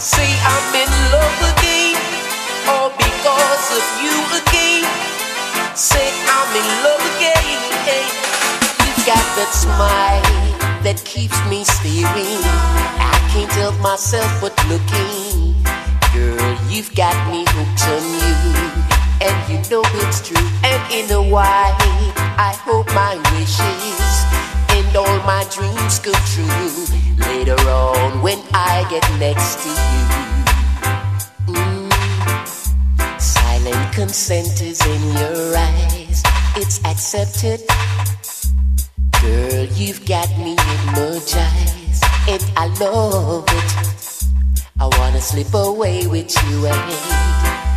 Say I'm in love again, all because of you again. Say I'm in love again. You've got that smile that keeps me staring. I can't help myself but looking. Girl, you've got me hooked on you. And you know it's true. And in a while, I hope my wishes my dreams come true. Later on, when I get next to you. Mm. Silent consent is in your eyes. It's accepted. Girl, you've got me hypnotized. And I love it. I wanna slip away with you and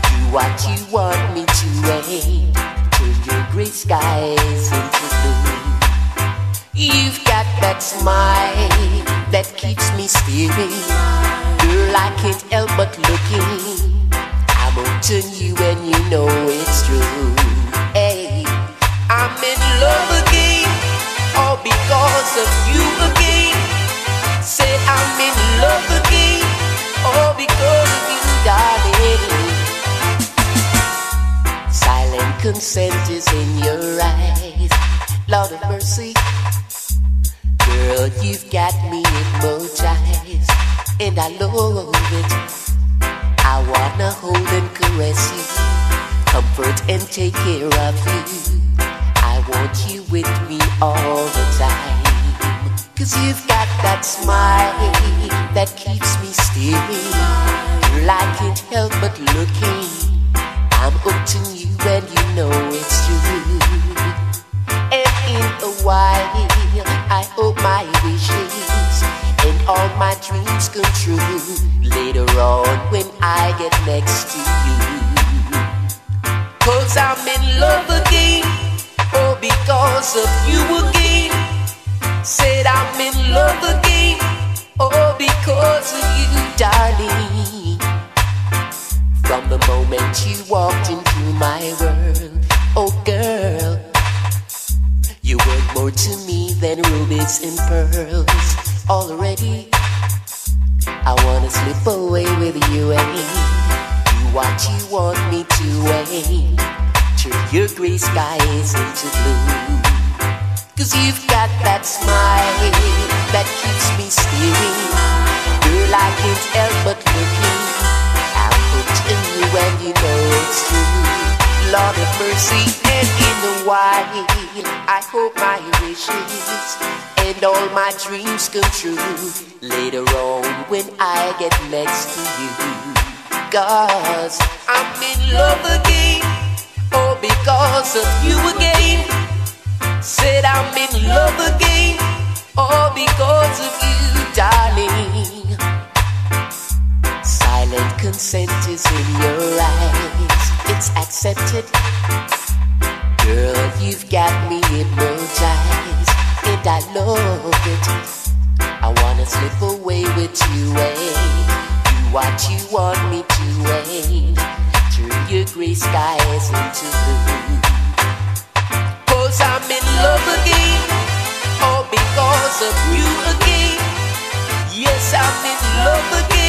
do what you want me to rain. Turn your gray skies smile that keeps me staring. Girl, I can't help but looking. I'm onto you and you know it's true. Hey, I'm in love again, all because of you again. Say I'm in love again, all because of you, darling Silent consent is in your eyes. Lord of mercy, girl, you've got me hypnotized, and I love it. I wanna hold and caress you, comfort and take care of you. I want you with me all the time. Cause you've got that smile that keeps me staring. Girl, I can't help but looking. I'm hooked to you and you know it's true. And in a while, Hope my wishes and all my dreams come true. Later on, when I get next to you. Cause I'm in love again, oh, because of you again. Said I'm in love again, oh, because of you, darling. From the moment you walked into my world, pearls. Already, I wanna slip away with you and do what you want me to and turn your gray skies into blue. Cause you've got that smile that keeps me staring. Girl, I can't help but looking I'll put in you and you know it's true. Lord of mercy and in the while, I hope my wishes and all my dreams come true. Later on when I get next to you. Cause I'm in love again. all because of you again. Said I'm in love again. Oh, because of you, darling. Silent consent is in your eyes. It's accepted. Girl, you've got me hypnotized. I love it. I wanna slip away with you and do what you want me to eh? and turn your gray skies into blue. Cause I'm in love again. All because of you again. Yes, I'm in love again